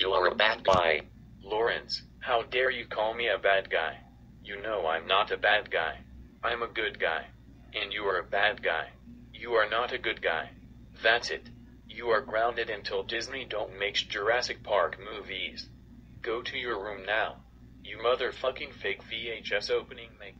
You are a bad guy. Laurence, how dare you call me a bad guy? You know I'm not a bad guy. I'm a good guy. And you are a bad guy. You are not a good guy. That's it. You are grounded until Disney don't makes Jurassic Park movies. Go to your room now. You motherfucking fake VHS opening maker.